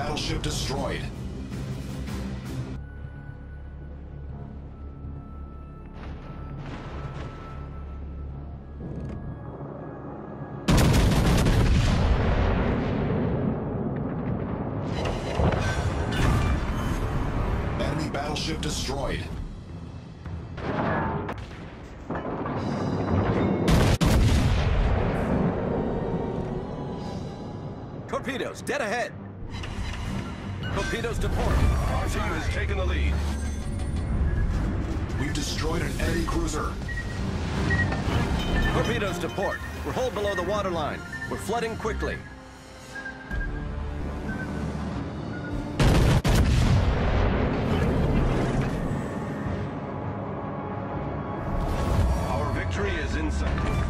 Battleship destroyed. Enemy battleship destroyed. Torpedoes, dead ahead. Torpedoes to port. Our team has taken the lead. We've destroyed an enemy cruiser. Torpedoes to port. We're hull below the waterline. We're flooding quickly. Our victory is in sight.